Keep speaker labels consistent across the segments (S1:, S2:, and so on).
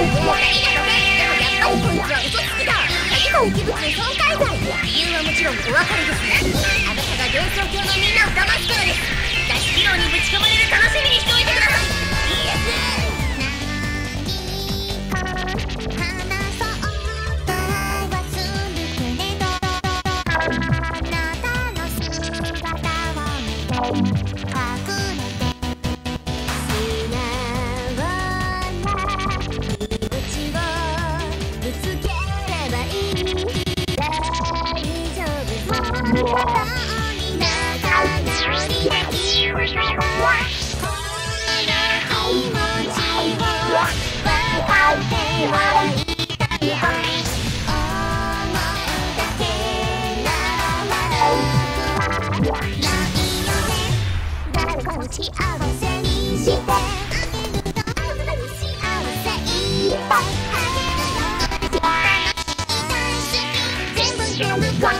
S1: だ思われてたのねでもやっぱりこい。つは嘘つきだだけど遺物損壊罪理由はもちろんお分かりですねあなたが幻想郷のみんなを騙すからです脱脂肪にぶ幸せにしてあげると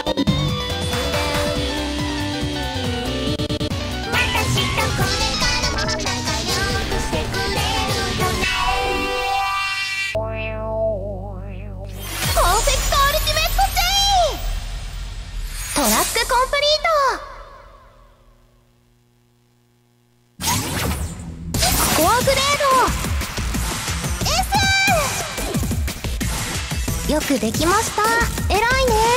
S1: コアグレード S! よくできました偉いね